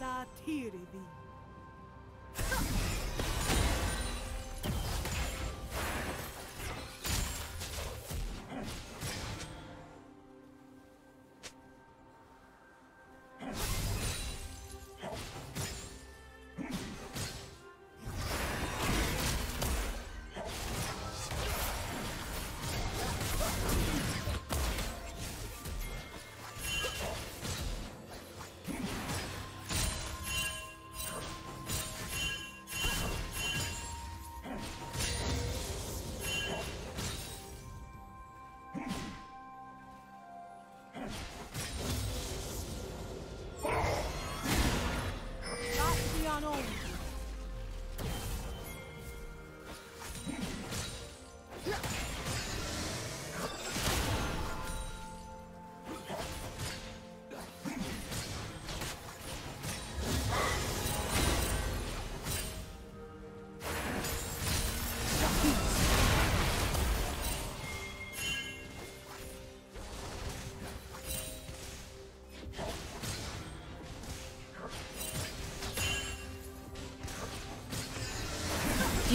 Not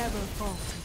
Never falter.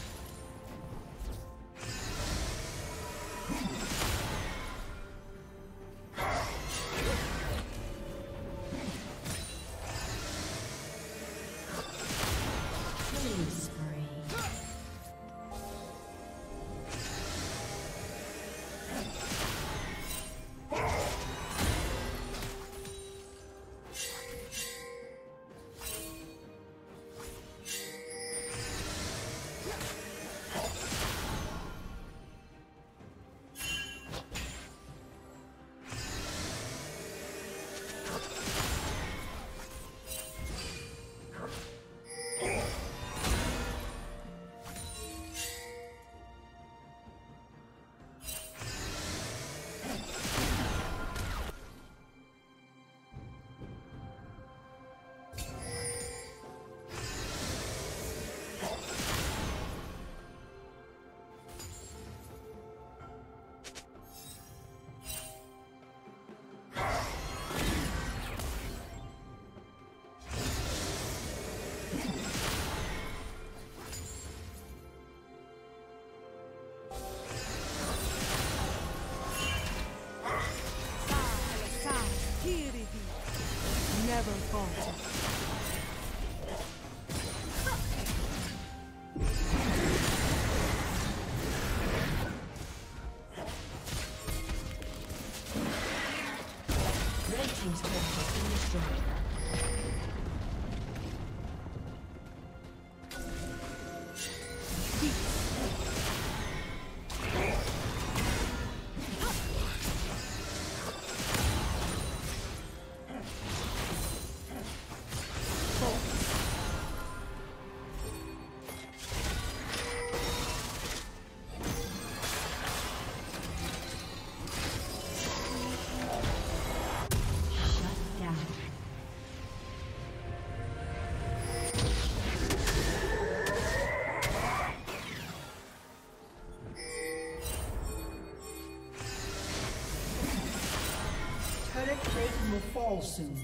Fall soon.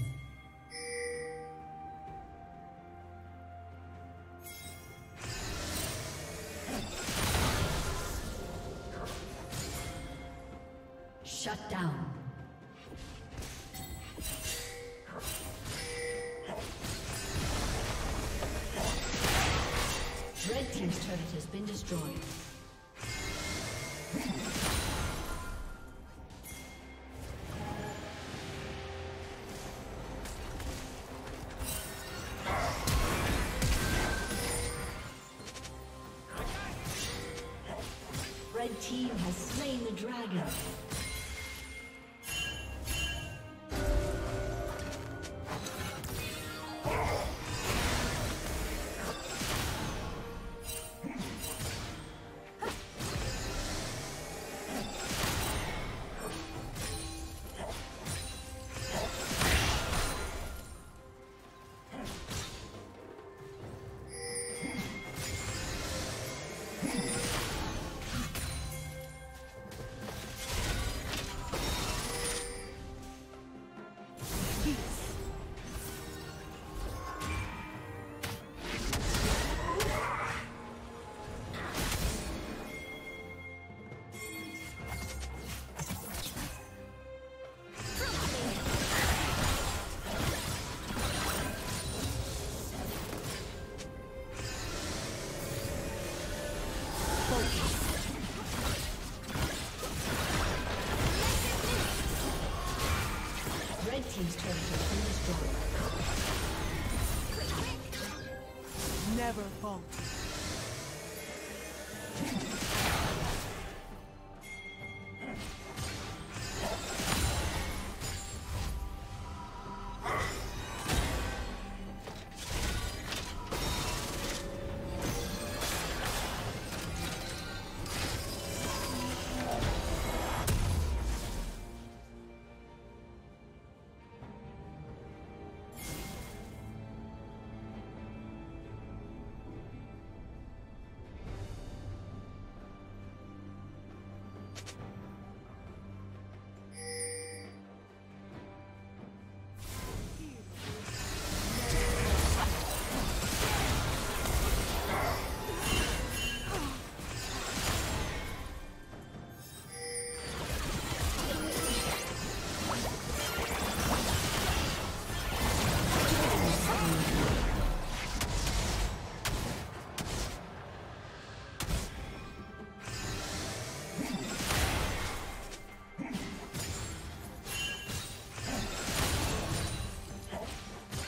Shut down. Red Team's turret has been destroyed. Never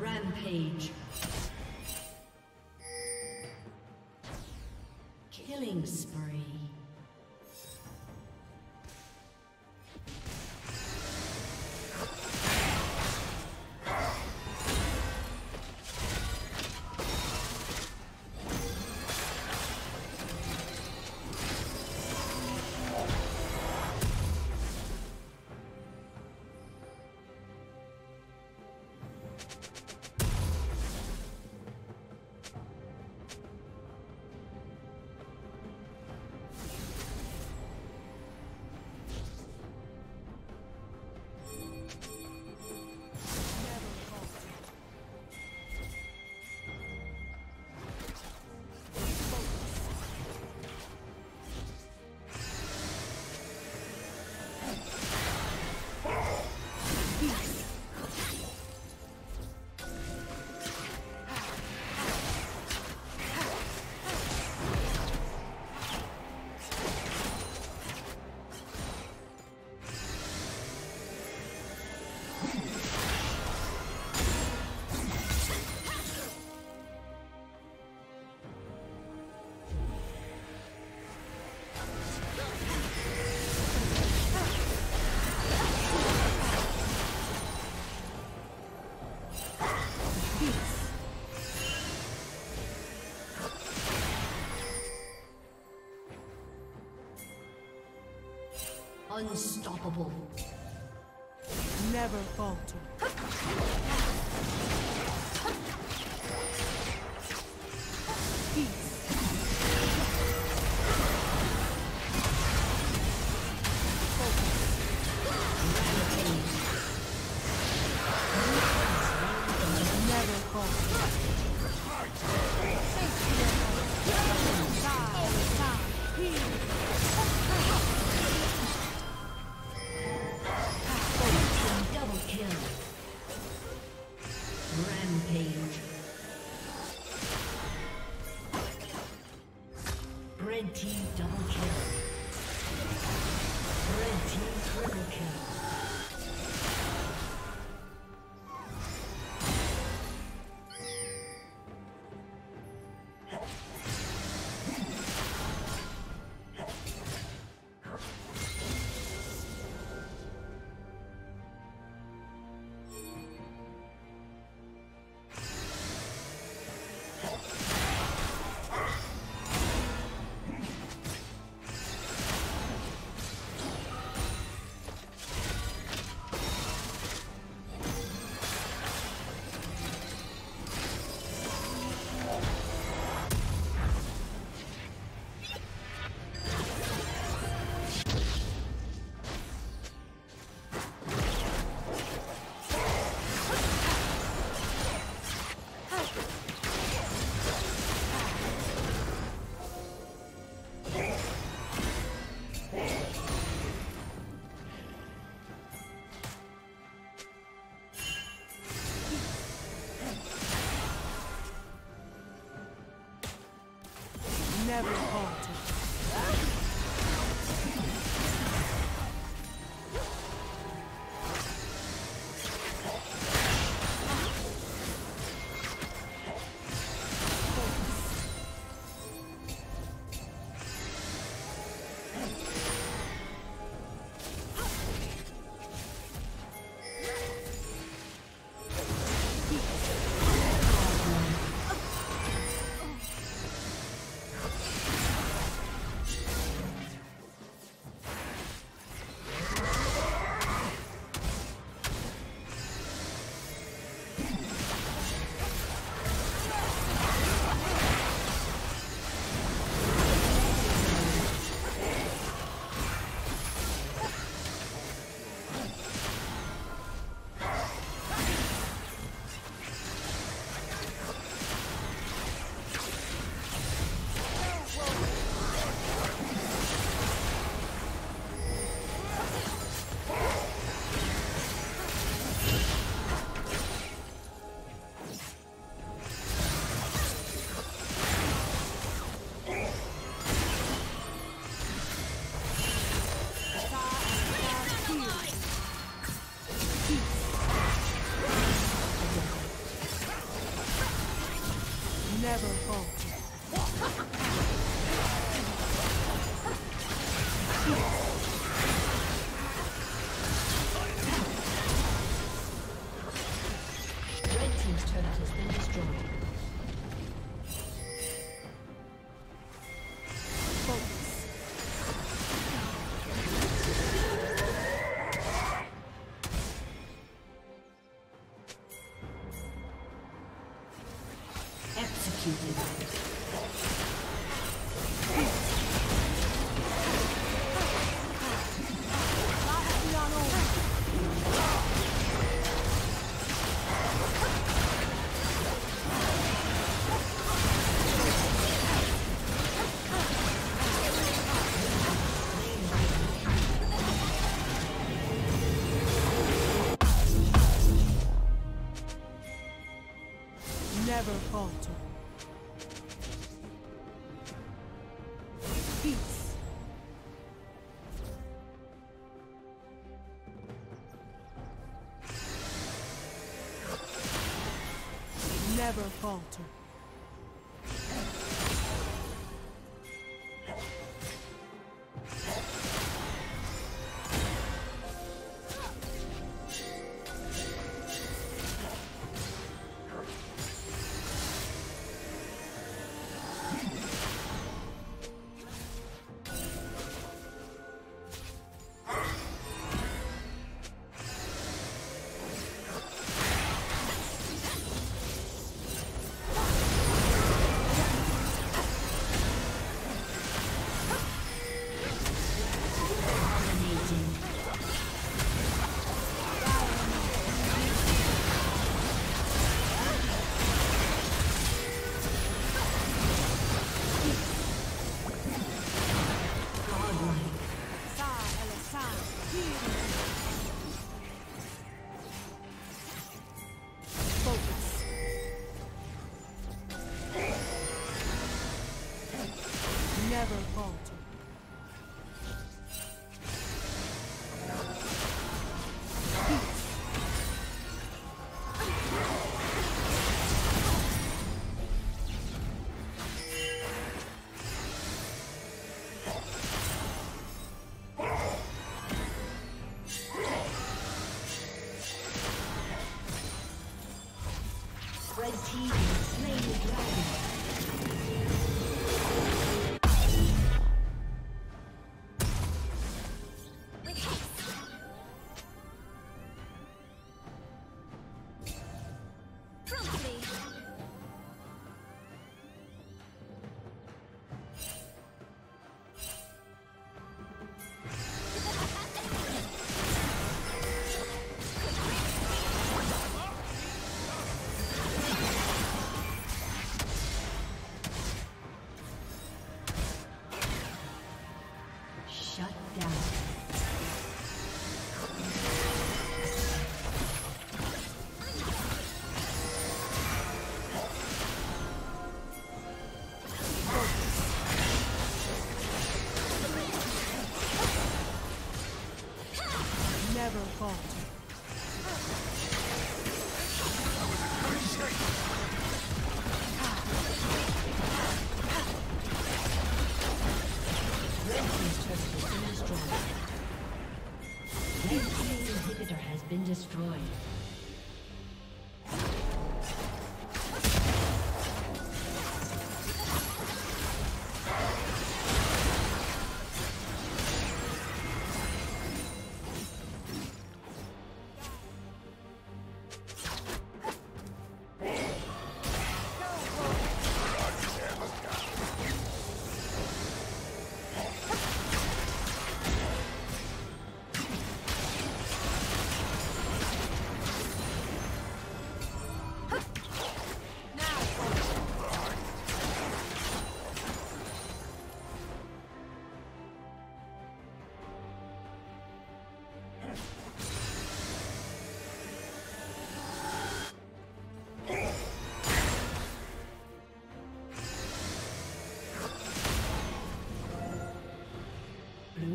Rampage. Unstoppable. Never falter. Falter. Down.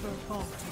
Never falter.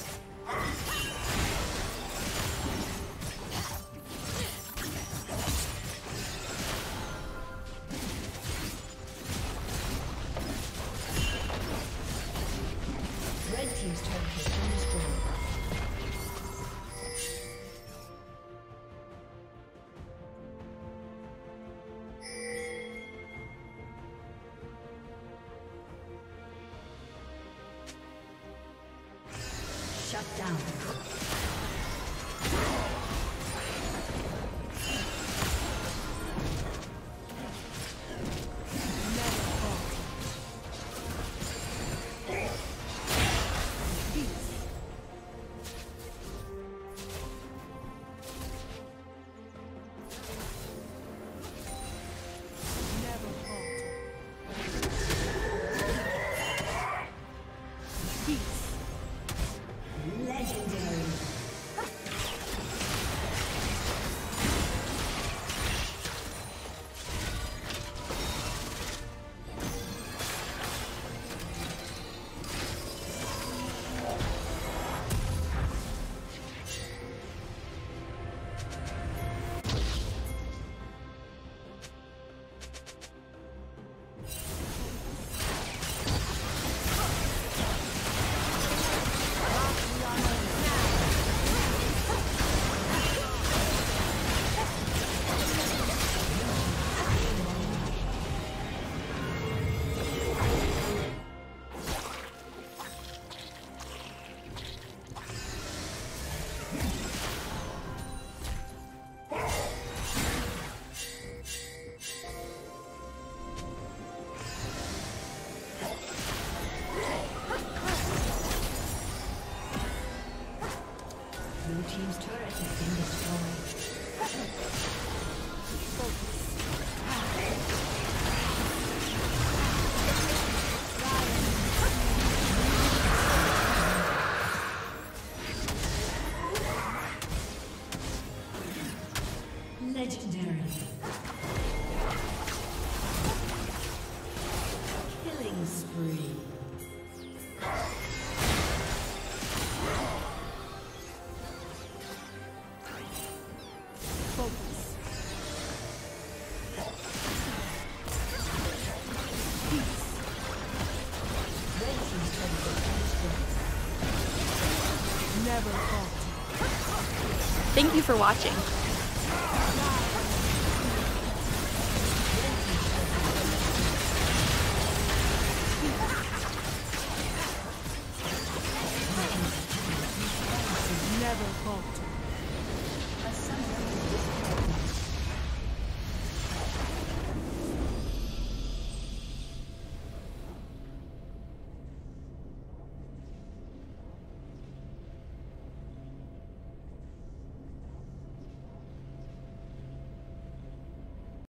Never falter. Thank you for watching.